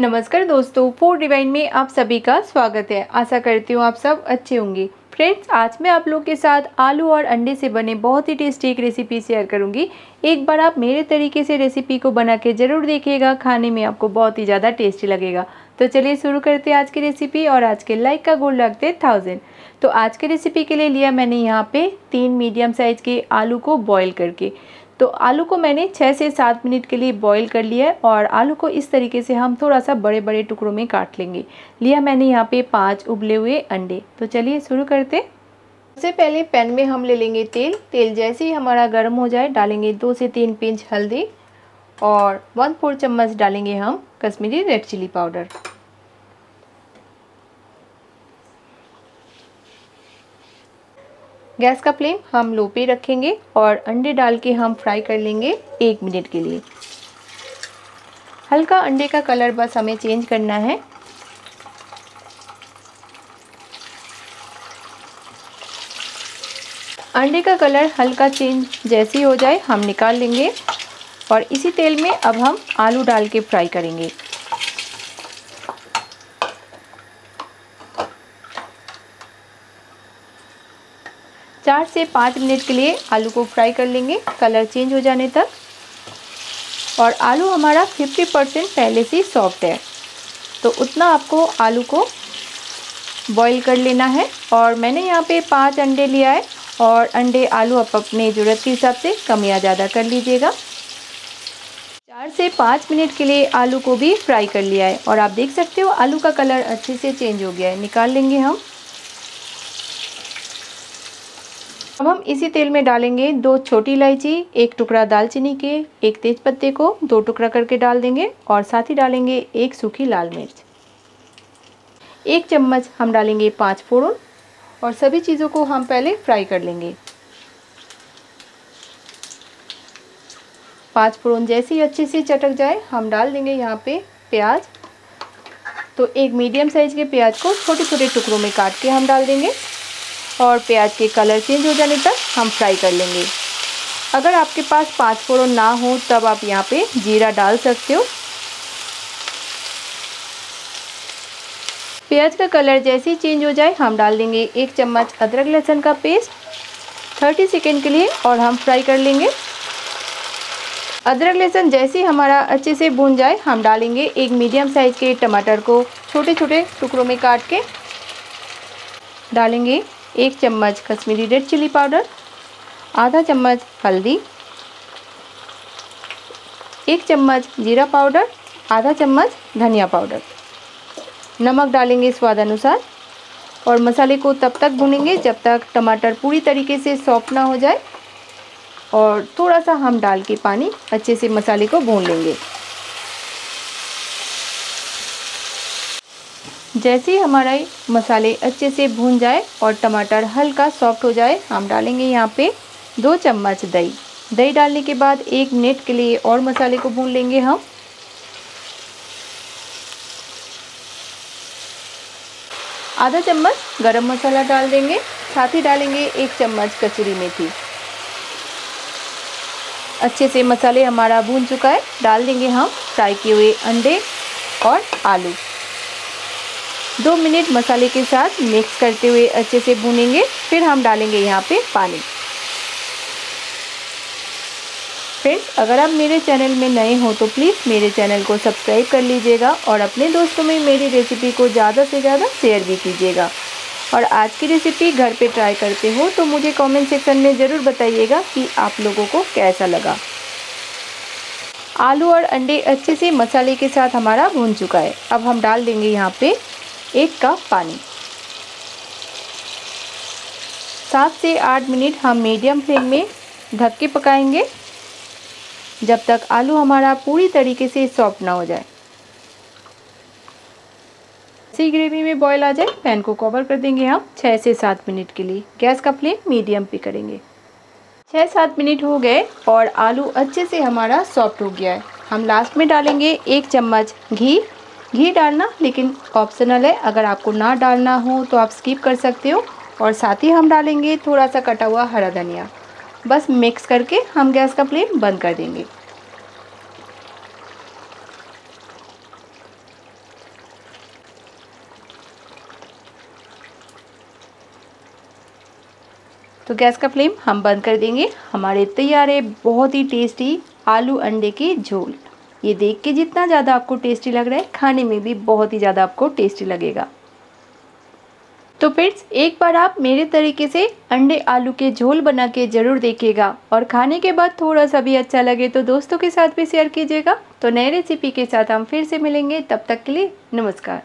नमस्कार दोस्तों food divine में आप सभी का स्वागत है। आशा करती हूँ आप सब अच्छे होंगे। फ्रेंड्स आज मैं आप लोग के साथ आलू और अंडे से बने बहुत ही टेस्टी एक रेसिपी शेयर करूँगी। एक बार आप मेरे तरीके से रेसिपी को बना के ज़रूर देखिएगा, खाने में आपको बहुत ही ज़्यादा टेस्टी लगेगा। तो चलिए शुरू करते हैं आज की रेसिपी और आज के लाइक का गोल रखते थाउज़ेंड तो आज की रेसिपी के लिए लिया मैंने यहाँ पे तीन मीडियम साइज़ के आलू को बॉयल करके। तो आलू को मैंने छः से सात मिनट के लिए बॉईल कर लिया है और आलू को इस तरीके से हम थोड़ा सा बड़े बड़े टुकड़ों में काट लेंगे। लिया मैंने यहाँ पे पाँच उबले हुए अंडे। तो चलिए शुरू करते सबसे पहले पैन में हम ले लेंगे तेल। तेल जैसे ही हमारा गर्म हो जाए, डालेंगे दो से तीन पिंच हल्दी और वन फोर चम्मच डालेंगे हम Kashmiri red chilli powder. Gas का फ्लेम हम लो पे रखेंगे और अंडे डाल के हम फ्राई कर लेंगे एक मिनट के लिए। हल्का अंडे का कलर बस हमें चेंज करना है। अंडे का कलर हल्का चेंज जैसे हो जाए हम निकाल लेंगे और इसी तेल में अब हम आलू डाल के फ्राई करेंगे। चार से पाँच मिनट के लिए आलू को फ्राई कर लेंगे। कलर चेंज हो जाने तक। और आलू हमारा 50 परसेंट पहले से सॉफ्ट है। तो उतना आपको आलू को बॉईल कर लेना है। और मैंने यहाँ पे पाँच अंडे लिया है। और अंडे आलू आप अपने ज़रूरत के हिसाब से कम या ज़्यादा कर लीजिएगा। चार से पाँच मिनट के लिए आलू को भी फ्राई कर लिया है। और आप देख सकते हो आलू का कलर अच्छे से चेंज हो गया है। निकाल लेंगे हम। अब हम इसी तेल में डालेंगे दो छोटी इलायची, एक टुकड़ा दालचीनी के, एक तेज पत्ते को दो टुकड़ा करके डाल देंगे और साथ ही डालेंगे एक सूखी लाल मिर्च। एक चम्मच हम डालेंगे पाँच फोड़न और सभी चीज़ों को हम पहले फ्राई कर लेंगे। पाँच फोड़न जैसे ही अच्छे से चटक जाए, हम डाल देंगे यहाँ पे प्याज। तो एक मीडियम साइज़ के प्याज को छोटे छोटे टुकड़ों में काट के हम डाल देंगे। और प्याज के कलर चेंज हो जाने तक हम फ्राई कर लेंगे। अगर आपके पास पाँच फोड़न ना हो, तब आप यहाँ पे जीरा डाल सकते हो। प्याज का कलर जैसे ही चेंज हो जाए, हम डाल देंगे एक चम्मच अदरक लहसुन का पेस्ट। थर्टी सेकेंड के लिए और हम फ्राई कर लेंगे। अदरक लहसुन जैसे ही हमारा अच्छे से भून जाए, हम डालेंगे एक मीडियम साइज़ के टमाटर को छोटे छोटे टुकड़ों में काट के। डालेंगे एक चम्मच कश्मीरी रेड चिली पाउडर, आधा चम्मच हल्दी, एक चम्मच जीरा पाउडर, आधा चम्मच धनिया पाउडर। नमक डालेंगे स्वाद अनुसार और मसाले को तब तक भूनेंगे जब तक टमाटर पूरी तरीके से सॉफ्ट ना हो जाए और थोड़ा सा हम डाल के पानी अच्छे से मसाले को भून लेंगे। जैसे ही हमारा मसाले अच्छे से भून जाए और टमाटर हल्का सॉफ्ट हो जाए, हम डालेंगे यहाँ पे दो चम्मच दही। दही डालने के बाद एक मिनट के लिए और मसाले को भून लेंगे हम। आधा चम्मच गरम मसाला डाल देंगे, साथ ही डालेंगे एक चम्मच कचरी मेथी। अच्छे से मसाले हमारा भून चुका है, डाल देंगे हम फ्राई किए हुए अंडे और आलू। दो मिनट मसाले के साथ मिक्स करते हुए अच्छे से भूनेंगे, फिर हम डालेंगे यहाँ पे पानी। फ्रेंड्स अगर आप मेरे चैनल में नए हो तो प्लीज़ मेरे चैनल को सब्सक्राइब कर लीजिएगा और अपने दोस्तों में मेरी रेसिपी को ज़्यादा से ज़्यादा शेयर भी कीजिएगा। और आज की रेसिपी घर पे ट्राई करते हो तो मुझे कमेंट सेक्शन में ज़रूर बताइएगा कि आप लोगों को कैसा लगा। आलू और अंडे अच्छे से मसाले के साथ हमारा भून चुका है। अब हम डाल देंगे यहाँ पे एक कप पानी। सात से आठ मिनट हम मीडियम फ्लेम में ढक के पकाएँगे, जब तक आलू हमारा पूरी तरीके से सॉफ्ट ना हो जाए। सी ग्रेवी में बॉईल आ जाए पैन को कवर कर देंगे हम छः से सात मिनट के लिए। गैस का फ्लेम मीडियम पे करेंगे। छः सात मिनट हो गए और आलू अच्छे से हमारा सॉफ्ट हो गया है। हम लास्ट में डालेंगे एक चम्मच घी। घी डालना, लेकिन ऑप्शनल है। अगर आपको ना डालना हो तो आप स्किप कर सकते हो। और साथ ही हम डालेंगे थोड़ा सा कटा हुआ हरा धनिया। बस मिक्स करके हम गैस का फ्लेम बंद कर देंगे। तो गैस का फ्लेम हम बंद कर देंगे। हमारे तैयार है बहुत ही टेस्टी आलू अंडे के झोल। ये देख के जितना ज़्यादा आपको टेस्टी लग रहा है, खाने में भी बहुत ही ज़्यादा आपको टेस्टी लगेगा। तो फ्रेंड्स एक बार आप मेरे तरीके से अंडे आलू के झोल बना के ज़रूर देखिएगा और खाने के बाद थोड़ा सा भी अच्छा लगे तो दोस्तों के साथ भी शेयर कीजिएगा। तो नए रेसिपी के साथ हम फिर से मिलेंगे, तब तक के लिए नमस्कार।